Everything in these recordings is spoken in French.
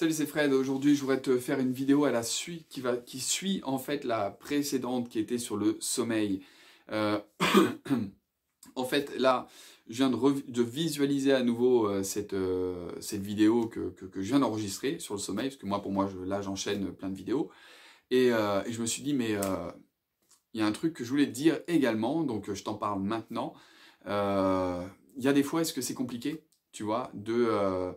Salut, c'est Fred. Aujourd'hui, je voudrais te faire une vidéo qui, suit en fait la précédente qui était sur le sommeil. Euh, en fait, là, je viens de, visualiser à nouveau euh, cette, euh, cette vidéo que, je viens d'enregistrer sur le sommeil, parce que moi, pour moi, là, j'enchaîne plein de vidéos. Et, et, je me suis dit, mais il y a un truc que je voulais te dire également, donc je t'en parle maintenant. Il y a des fois, est-ce que c'est compliqué, tu vois, de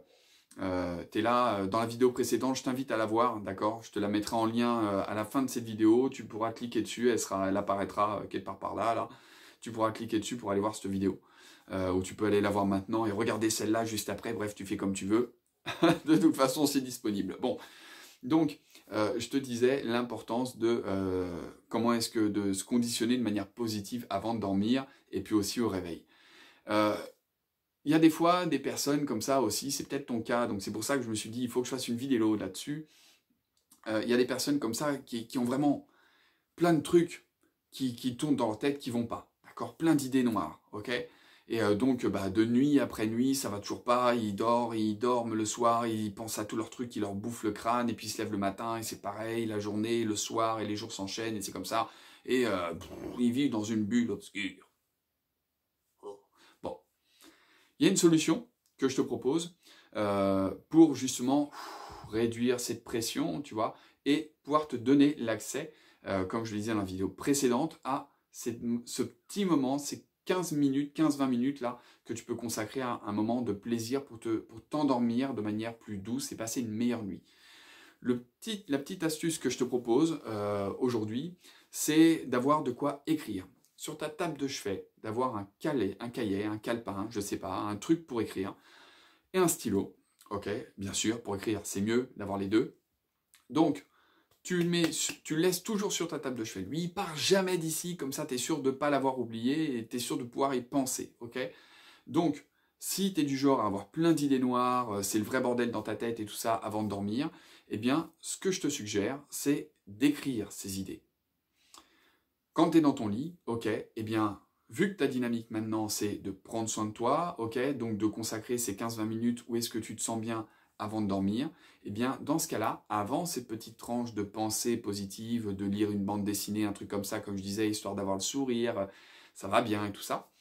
euh, tu es là euh, dans la vidéo précédente, je t'invite à la voir, d'accord? Je te la mettrai en lien euh, à la fin de cette vidéo, tu pourras cliquer dessus, elle, sera, apparaîtra quelque part par là, là. Tu pourras cliquer dessus pour aller voir cette vidéo. ou tu peux aller la voir maintenant et regarder celle-là juste après, bref, tu fais comme tu veux. de toute façon, c'est disponible. Bon, donc, je te disais l'importance de comment est-ce que de se conditionner de manière positive avant de dormir et puis aussi au réveil. Il y a des fois des personnes comme ça aussi, c'est peut-être ton cas, donc c'est pour ça que je me suis dit, il faut que je fasse une vidéo là-dessus. Euh, il y a des personnes comme ça qui, ont vraiment plein de trucs qui, tournent dans leur tête qui vont pas, d'accord? Plein d'idées noires, ok? Et euh, donc, bah, de nuit après nuit, ça va toujours pas, ils dorment, ils dorment le soir, ils pensent à tous leurs trucs qui leur bouffent le crâne, et puis ils se lèvent le matin, et c'est pareil, la journée, le soir, et les jours s'enchaînent, et c'est comme ça. Et euh, ils vivent dans une bulle obscure. Il y a une solution que je te propose euh, pour justement réduire cette pression, tu vois, et pouvoir te donner l'accès, euh, comme je le disais dans la vidéo précédente, à ce petit moment, ces 15 minutes, 15-20 minutes là, que tu peux consacrer à un moment de plaisir pour t'endormir pour de manière plus douce et passer une meilleure nuit. La petite astuce que je te propose euh, aujourd'hui, c'est d'avoir de quoi écrire sur ta table de chevet, d'avoir un, cahier, un calepin, je sais pas, un truc pour écrire, et un stylo. Ok, bien sûr, pour écrire, c'est mieux d'avoir les deux. Donc, tu le, mets, tu laisses toujours sur ta table de chevet. Lui, il part jamais d'ici, comme ça, tu es sûr de ne pas l'avoir oublié et tu es sûr de pouvoir y penser. Ok? Donc, si tu es du genre à avoir plein d'idées noires, euh, c'est le vrai bordel dans ta tête et tout ça avant de dormir, eh bien, ce que je te suggère, c'est d'écrire ces idées. Quand tu es dans ton lit, ok, eh bien, vu que ta dynamique maintenant, c'est de prendre soin de toi, ok, donc de consacrer ces 15-20 minutes où est-ce que tu te sens bien avant de dormir, eh bien, dans ce cas-là, avant ces petites tranches de pensée positive, de lire une bande dessinée, un truc comme ça, comme je disais, histoire d'avoir le sourire, ça va bien et tout ça,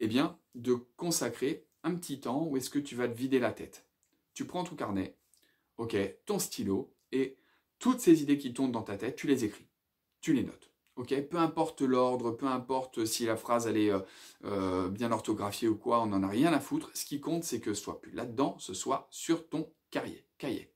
eh bien, de consacrer un petit temps où est-ce que tu vas te vider la tête. Tu prends ton carnet, ok, ton stylo, et toutes ces idées qui tournent dans ta tête, tu les écris, tu les notes. Ok, peu importe l'ordre, peu importe si la phrase elle est euh, euh, bien orthographiée ou quoi, on n'en a rien à foutre. Ce qui compte, c'est que ce soit plus là-dedans, ce soit sur ton cahier. cahier.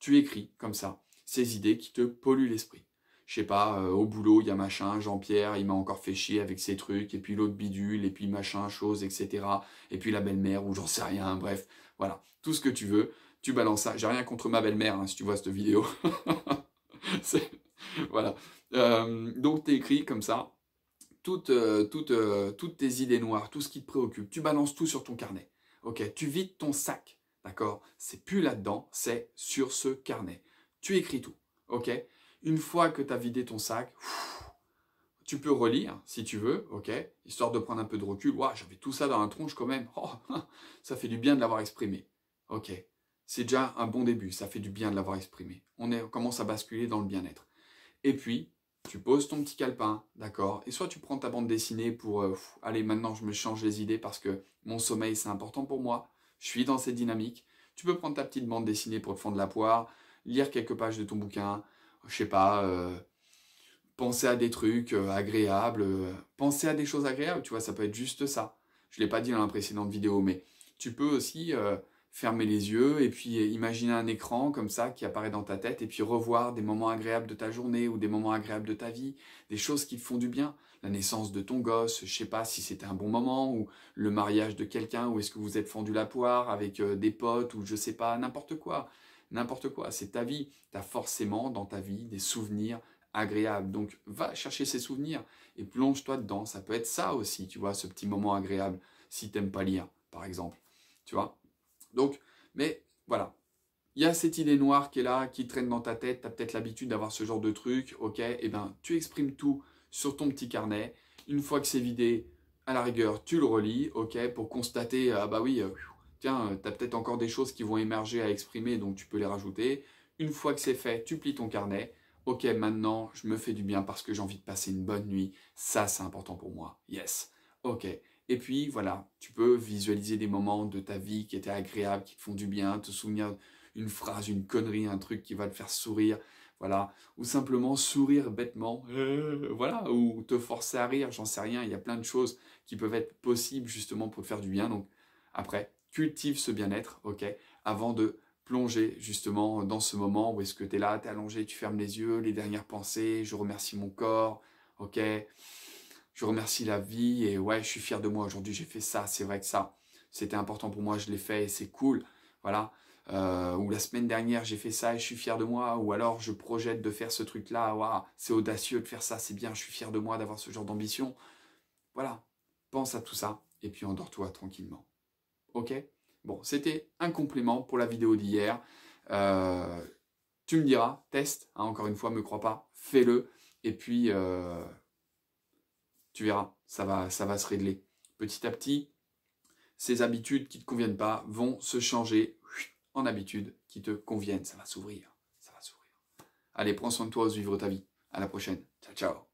Tu écris comme ça ces idées qui te polluent l'esprit. Je sais pas, euh, au boulot, il y a machin, Jean-Pierre, il m'a encore fait chier avec ses trucs, et puis l'autre bidule, et puis machin, chose, etc. Et puis la belle-mère, ou j'en sais rien, bref, voilà, tout ce que tu veux, tu balances ça. J'ai rien contre ma belle-mère, hein, si tu vois cette vidéo. voilà. Euh, donc, tu écris comme ça, toutes, euh, toutes, euh, toutes, tes idées noires, tout ce qui te préoccupe. Tu balances tout sur ton carnet. Ok, tu vides ton sac. D'accord? C'est plus là-dedans, c'est sur ce carnet. Tu écris tout. Ok? Une fois que tu as vidé ton sac, tu peux relire si tu veux, ok? Histoire de prendre un peu de recul. Waouh, j'avais tout ça dans la tronche quand même. Oh, ça fait du bien de l'avoir exprimé. Ok? C'est déjà un bon début. Ça fait du bien de l'avoir exprimé. On, commence à basculer dans le bien-être. Et puis, tu poses ton petit calepin, d'accord? Et soit tu prends ta bande dessinée pour, euh, allez, maintenant je me change les idées parce que mon sommeil c'est important pour moi, je suis dans cette dynamique. Tu peux prendre ta petite bande dessinée pour te fondre la poire, lire quelques pages de ton bouquin, je sais pas, euh, penser à des trucs euh, agréables, penser à des choses agréables, tu vois, ça peut être juste ça. Je ne l'ai pas dit dans la précédente vidéo, mais tu peux aussi fermer les yeux et puis imaginer un écran comme ça qui apparaît dans ta tête et puis revoir des moments agréables de ta journée ou des moments agréables de ta vie, des choses qui te font du bien, la naissance de ton gosse, je sais pas si c'était un bon moment ou le mariage de quelqu'un ou est-ce que vous êtes fendu la poire avec euh, des potes ou je sais pas, n'importe quoi, n'importe quoi, c'est ta vie, tu as forcément dans ta vie des souvenirs agréables. Donc va chercher ces souvenirs et plonge-toi dedans, ça peut être ça aussi, tu vois, ce petit moment agréable si t'aimes pas lire par exemple, tu vois? Donc, mais voilà. Il y a cette idée noire qui est là, qui traîne dans ta tête, tu as peut-être l'habitude d'avoir ce genre de truc, ok, et eh ben tu exprimes tout sur ton petit carnet. Une fois que c'est vidé, à la rigueur, tu le relis, ok, pour constater, ah bah oui, euh, tiens, tu as peut-être encore des choses qui vont émerger à exprimer, donc tu peux les rajouter. Une fois que c'est fait, tu plies ton carnet. Ok, maintenant, je me fais du bien parce que j'ai envie de passer une bonne nuit. Ça, c'est important pour moi. Yes. Ok. Et puis, voilà, tu peux visualiser des moments de ta vie qui étaient agréables, qui te font du bien, te souvenir une phrase, une connerie, un truc qui va te faire sourire. Voilà. Ou simplement sourire bêtement. Voilà. Ou te forcer à rire, j'en sais rien. Il y a plein de choses qui peuvent être possibles justement pour te faire du bien. Donc, après, cultive ce bien-être, ok, avant de plonger justement dans ce moment où est-ce que tu es là, tu es allongé, tu fermes les yeux, les dernières pensées, je remercie mon corps, ok, je remercie la vie et ouais, je suis fier de moi aujourd'hui, j'ai fait ça, c'est vrai que ça, c'était important pour moi, je l'ai fait et c'est cool, voilà. Euh, ou la semaine dernière j'ai fait ça et je suis fier de moi, ou alors je projette de faire ce truc-là, waouh, c'est audacieux de faire ça, c'est bien, je suis fier de moi d'avoir ce genre d'ambition. Voilà, pense à tout ça et puis endors-toi tranquillement. Ok? Bon, c'était un complément pour la vidéo d'hier. Euh, tu me diras, teste, hein, encore une fois, me crois pas, fais-le, et puis euh, tu verras, ça va, ça va se régler. Petit à petit, ces habitudes qui ne te conviennent pas vont se changer en habitudes qui te conviennent. Ça va s'ouvrir, ça va s'ouvrir. Allez, prends soin de toi, vivre ta vie. À la prochaine. Ciao, ciao.